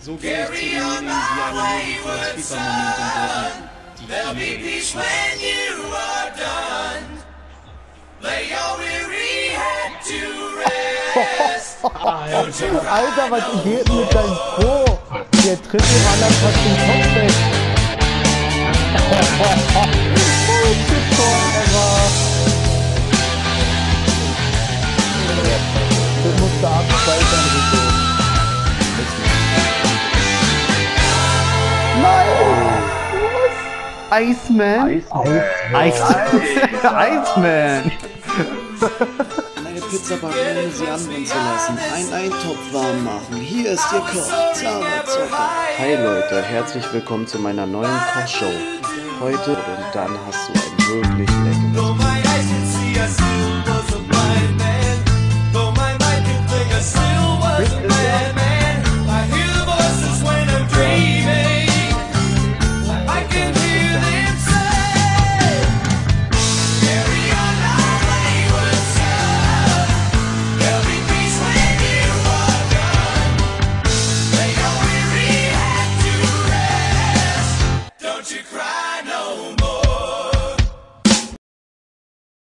So gehe ich zu denjenigen, die aber nur für das FIFA-Momentum brauchen. Die Alter, was geht mit deinem Pro? Der tritt den anderen fast den Kopf weg. Das musste abspeichern, Was? Iceman? Iceman. Iceman. Eine Pizza backen, ohne sie anbrennen zu lassen. Einen Eintopf warm machen. Hier ist Ihr Koch, Zauberzucker. Hi Leute, herzlich willkommen zu meiner neuen Kochshow. Heute und dann hast du ein wirklich leckeres you cry?